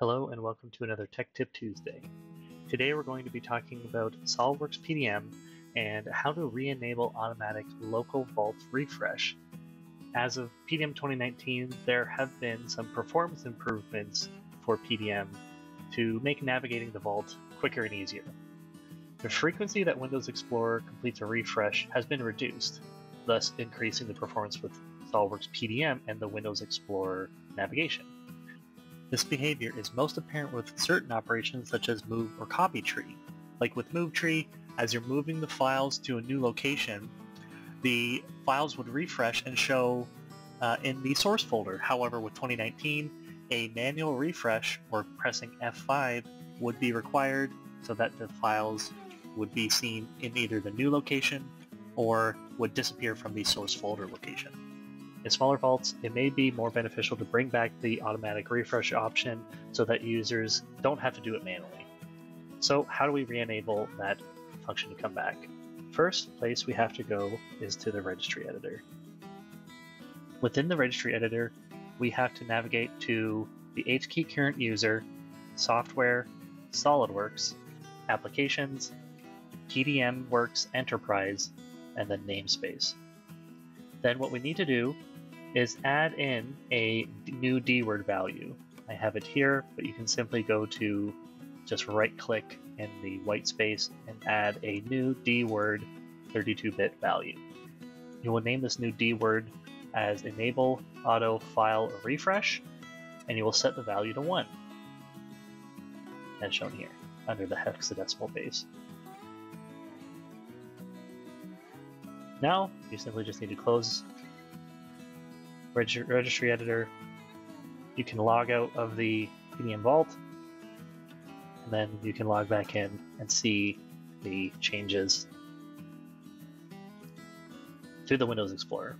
Hello and welcome to another Tech Tip Tuesday. Today we're going to be talking about SOLIDWORKS PDM and how to re-enable automatic local vault refresh. As of PDM 2019, there have been some performance improvements for PDM to make navigating the vault quicker and easier. The frequency that Windows Explorer completes a refresh has been reduced, thus increasing the performance with SOLIDWORKS PDM and the Windows Explorer navigation. This behavior is most apparent with certain operations such as move or copy tree. Like with move tree, as you're moving the files to a new location, the files would refresh and show uh, in the source folder. However, with 2019, a manual refresh or pressing F5 would be required so that the files would be seen in either the new location or would disappear from the source folder location. In smaller vaults, it may be more beneficial to bring back the automatic refresh option so that users don't have to do it manually. So how do we re-enable that function to come back? First place we have to go is to the registry editor. Within the registry editor, we have to navigate to the HKey current user, software, SolidWorks, applications, PDM Works Enterprise, and then namespace. Then what we need to do is add in a new dword value. I have it here, but you can simply go to just right click in the white space and add a new dword 32-bit value. You will name this new dword as enable auto file refresh, and you will set the value to 1, as shown here, under the hexadecimal base. Now, you simply just need to close reg registry editor. You can log out of the PDM Vault, and then you can log back in and see the changes through the Windows Explorer.